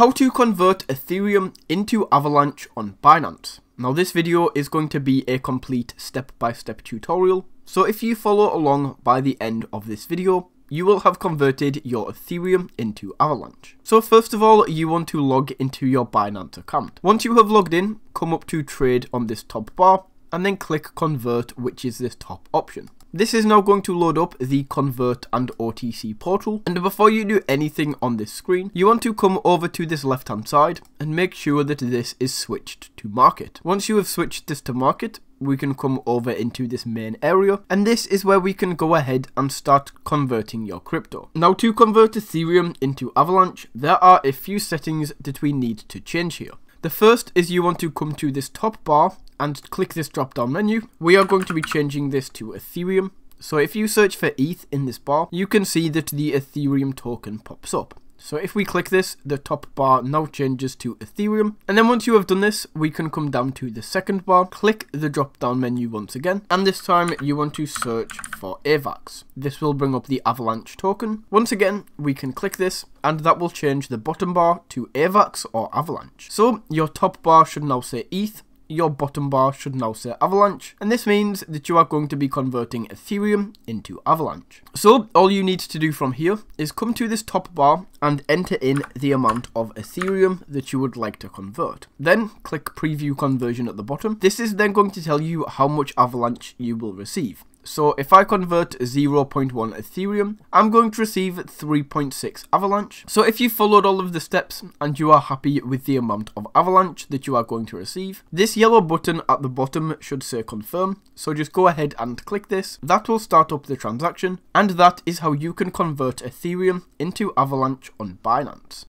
how to convert Ethereum into Avalanche on Binance. Now this video is going to be a complete step-by-step -step tutorial, so if you follow along by the end of this video, you will have converted your Ethereum into Avalanche. So first of all, you want to log into your Binance account. Once you have logged in, come up to trade on this top bar, and then click convert, which is this top option. This is now going to load up the Convert and OTC portal. And before you do anything on this screen, you want to come over to this left hand side and make sure that this is switched to market. Once you have switched this to market, we can come over into this main area and this is where we can go ahead and start converting your crypto. Now to convert Ethereum into Avalanche, there are a few settings that we need to change here. The first is you want to come to this top bar and click this drop down menu. We are going to be changing this to Ethereum. So if you search for ETH in this bar, you can see that the Ethereum token pops up. So if we click this, the top bar now changes to Ethereum. And then once you have done this, we can come down to the second bar, click the drop down menu once again. And this time you want to search for AVAX. This will bring up the Avalanche token. Once again, we can click this and that will change the bottom bar to AVAX or Avalanche. So your top bar should now say ETH your bottom bar should now say Avalanche, and this means that you are going to be converting Ethereum into Avalanche. So all you need to do from here is come to this top bar and enter in the amount of Ethereum that you would like to convert. Then click preview conversion at the bottom. This is then going to tell you how much Avalanche you will receive. So if I convert 0.1 Ethereum, I'm going to receive 3.6 Avalanche. So if you followed all of the steps and you are happy with the amount of Avalanche that you are going to receive, this yellow button at the bottom should say confirm. So just go ahead and click this. That will start up the transaction and that is how you can convert Ethereum into Avalanche on Binance.